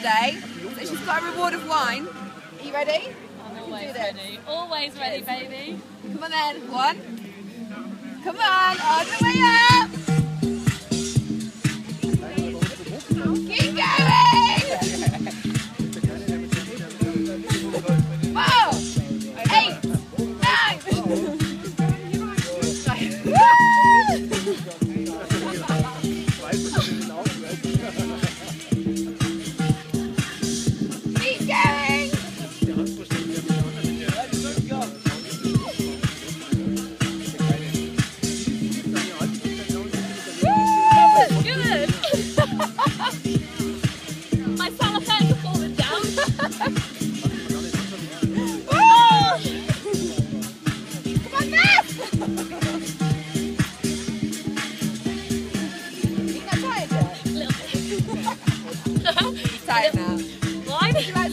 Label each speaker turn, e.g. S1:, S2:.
S1: today, so she's got a reward of wine. Are you ready?
S2: I'm always ready. Always ready, baby.
S1: Come on then. One. Come on. All the way up. keiner. Freut ich weiß,